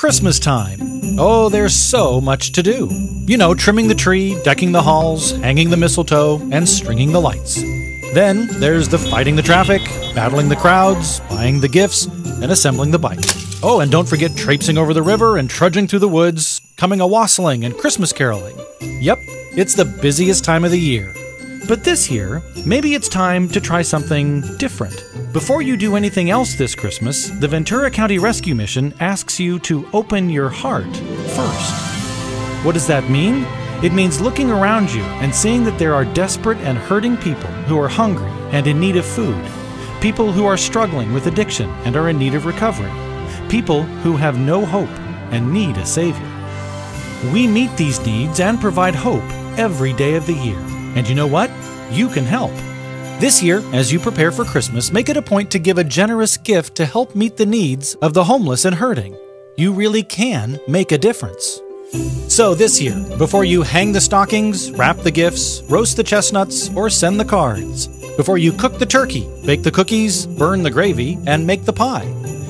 Christmas time. Oh, there's so much to do. You know, trimming the tree, decking the halls, hanging the mistletoe, and stringing the lights. Then there's the fighting the traffic, battling the crowds, buying the gifts, and assembling the bike. Oh, and don't forget traipsing over the river and trudging through the woods, coming a wassailing and Christmas caroling. Yep, it's the busiest time of the year. But this year, maybe it's time to try something different. Before you do anything else this Christmas, the Ventura County Rescue Mission asks you to open your heart first. What does that mean? It means looking around you and seeing that there are desperate and hurting people who are hungry and in need of food, people who are struggling with addiction and are in need of recovery, people who have no hope and need a Savior. We meet these needs and provide hope every day of the year. And you know what? You can help. This year, as you prepare for Christmas, make it a point to give a generous gift to help meet the needs of the homeless and hurting. You really can make a difference. So, this year, before you hang the stockings, wrap the gifts, roast the chestnuts, or send the cards, before you cook the turkey, bake the cookies, burn the gravy, and make the pie,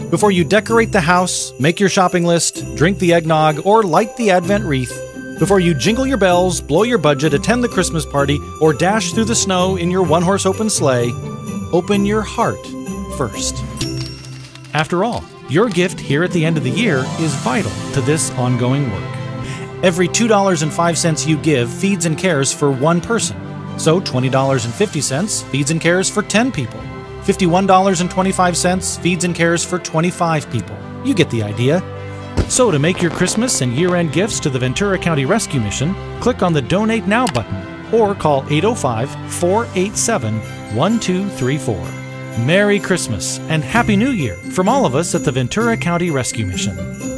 before you decorate the house, make your shopping list, drink the eggnog, or light the Advent wreath, before you jingle your bells, blow your budget, attend the Christmas party, or dash through the snow in your one horse open sleigh, open your heart first. After all, your gift here at the end of the year is vital to this ongoing work. Every $2.05 you give feeds and cares for one person. So $20.50 feeds and cares for 10 people. $51.25 feeds and cares for 25 people. You get the idea. So, to make your Christmas and year end gifts to the Ventura County Rescue Mission, click on the Donate Now button or call 805 487 1234. Merry Christmas and Happy New Year from all of us at the Ventura County Rescue Mission.